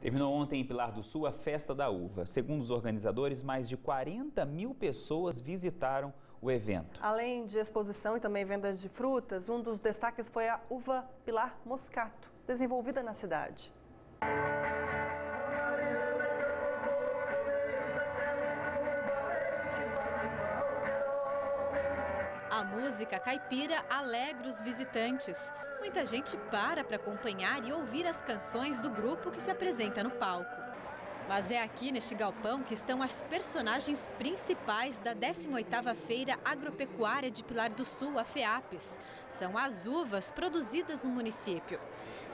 Terminou ontem em Pilar do Sul a Festa da Uva. Segundo os organizadores, mais de 40 mil pessoas visitaram o evento. Além de exposição e também venda de frutas, um dos destaques foi a uva Pilar Moscato, desenvolvida na cidade. A música caipira alegra os visitantes. Muita gente para para acompanhar e ouvir as canções do grupo que se apresenta no palco. Mas é aqui neste galpão que estão as personagens principais da 18ª Feira Agropecuária de Pilar do Sul, a FEAPES. São as uvas produzidas no município.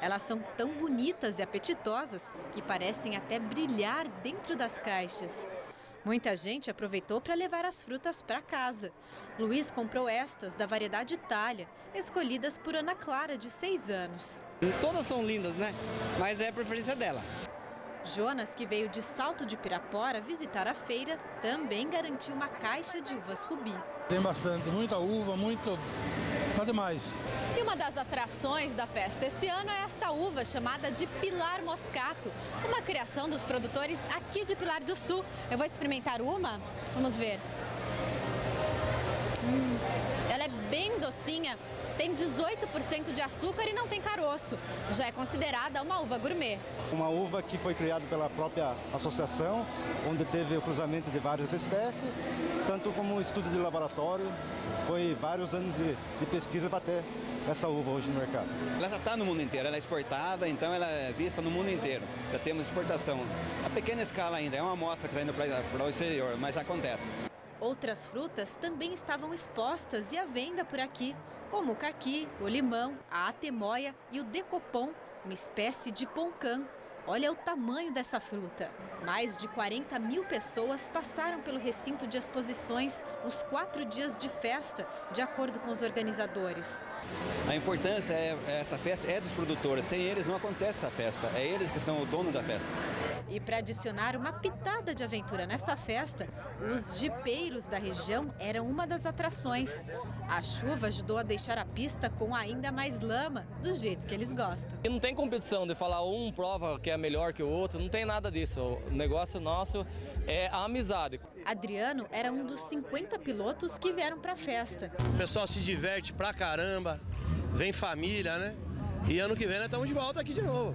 Elas são tão bonitas e apetitosas que parecem até brilhar dentro das caixas. Muita gente aproveitou para levar as frutas para casa. Luiz comprou estas da variedade Itália, escolhidas por Ana Clara, de 6 anos. Todas são lindas, né? Mas é a preferência dela. Jonas, que veio de Salto de Pirapora visitar a feira, também garantiu uma caixa de uvas rubi. Tem bastante, muita uva, muito. Nada mais. E uma das atrações da festa esse ano é esta uva chamada de Pilar Moscato, uma criação dos produtores aqui de Pilar do Sul. Eu vou experimentar uma, vamos ver. Hum, ela é bem docinha, tem 18% de açúcar e não tem caroço. Já é considerada uma uva gourmet. Uma uva que foi criada pela própria associação, onde teve o cruzamento de várias espécies, tanto como um estudo de laboratório. Foi vários anos de, de pesquisa para ter essa uva hoje no mercado. Ela já está no mundo inteiro, ela é exportada, então ela é vista no mundo inteiro. Já temos exportação. A pequena escala ainda, é uma amostra que está indo para o exterior, mas já acontece. Outras frutas também estavam expostas e à venda por aqui, como o caqui, o limão, a atemoia e o decopom, uma espécie de poncã. Olha o tamanho dessa fruta. Mais de 40 mil pessoas passaram pelo recinto de exposições nos quatro dias de festa, de acordo com os organizadores. A importância é essa festa é dos produtores. Sem eles não acontece essa festa. É eles que são o dono da festa. E para adicionar uma pitada de aventura nessa festa, os jipeiros da região eram uma das atrações. A chuva ajudou a deixar a pista com ainda mais lama, do jeito que eles gostam. E não tem competição de falar um prova que é melhor que o outro, não tem nada disso. O negócio nosso é a amizade. Adriano era um dos 50 pilotos que vieram para a festa. O pessoal se diverte pra caramba, vem família, né? E ano que vem nós estamos de volta aqui de novo.